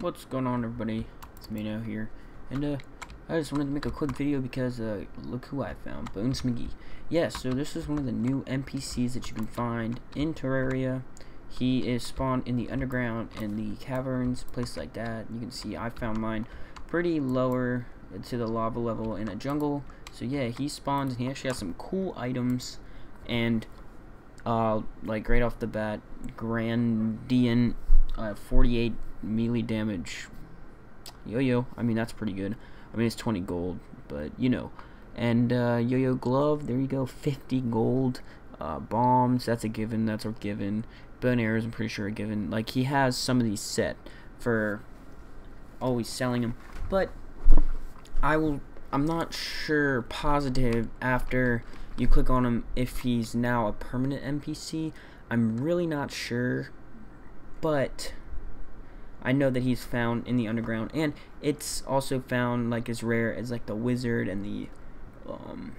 What's going on everybody? It's Mayno here. And uh I just wanted to make a quick video because uh look who I found, Bones McGee. Yes, yeah, so this is one of the new NPCs that you can find in Terraria. He is spawned in the underground and the caverns, places like that. You can see I found mine pretty lower to the lava level in a jungle. So yeah, he spawns and he actually has some cool items and uh like right off the bat, Gradient uh, 48 melee damage. Yo-yo, I mean that's pretty good. I mean it's 20 gold, but you know. And uh, yo-yo glove, there you go, 50 gold. Uh, bombs, that's a given. That's a given. Bow and arrows, I'm pretty sure a given. Like he has some of these set for always selling them, but I will. I'm not sure positive after you click on him if he's now a permanent NPC. I'm really not sure, but I know that he's found in the underground, and it's also found like as rare as like the wizard and the um,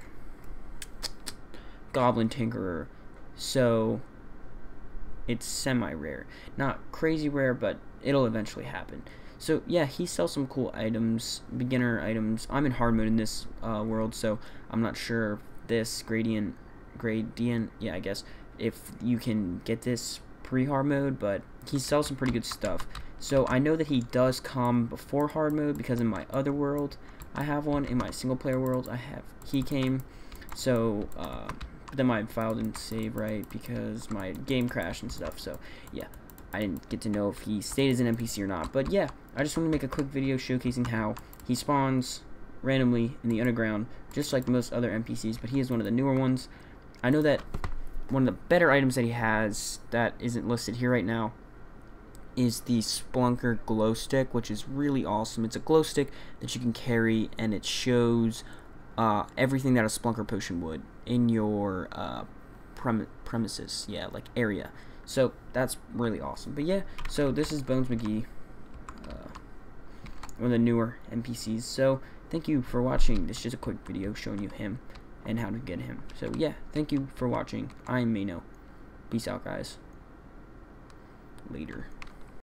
goblin tinkerer. So it's semi-rare, not crazy rare, but it'll eventually happen. So yeah, he sells some cool items, beginner items. I'm in hard mode in this uh, world, so I'm not sure this gradient, gradient, yeah, I guess if you can get this pre-hard mode, but he sells some pretty good stuff. So I know that he does come before hard mode because in my other world, I have one. In my single player world, I have he came. So uh, then my file didn't save right because my game crashed and stuff. So yeah, I didn't get to know if he stayed as an NPC or not. But yeah, I just want to make a quick video showcasing how he spawns randomly in the underground, just like most other NPCs. But he is one of the newer ones. I know that one of the better items that he has that isn't listed here right now is the Spelunker glow stick, which is really awesome. It's a glow stick that you can carry, and it shows uh, everything that a Spelunker potion would in your uh, prem premises, yeah, like area. So that's really awesome. But yeah, so this is Bones McGee, uh, one of the newer NPCs. So thank you for watching. This is just a quick video showing you him and how to get him. So yeah, thank you for watching. I'm Mayno. Peace out, guys. Later.